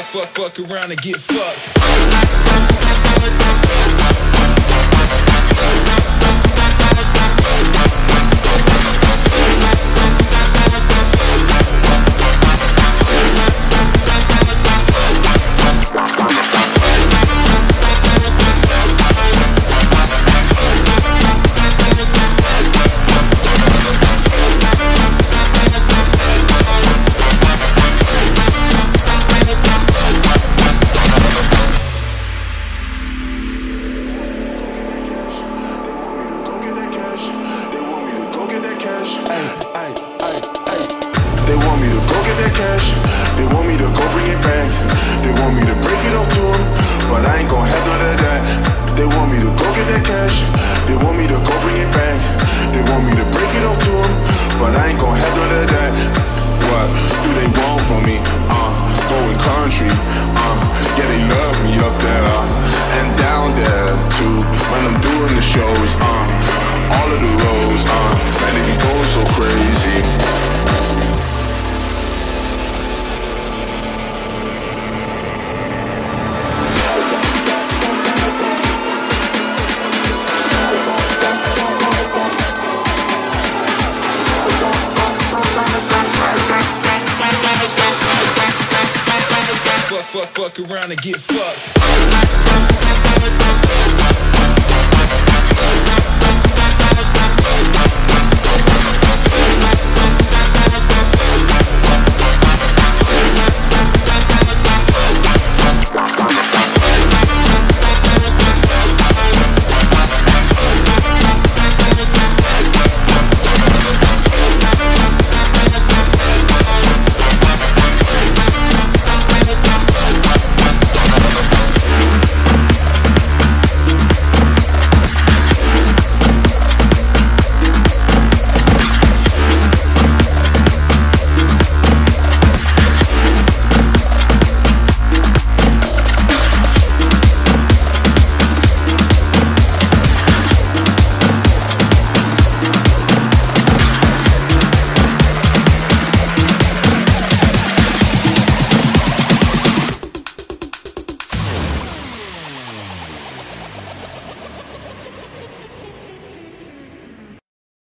fuck, fuck, fuck around and get fucked. They want me to go get that cash. They want me to go bring it back. They want me to break it off to them, but I ain't gon' have none of that. They want me to go get that cash. They want me to go bring it back. They want me to break it off to them, but I ain't Fuck, fuck around and get fucked.